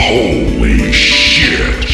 Holy shit!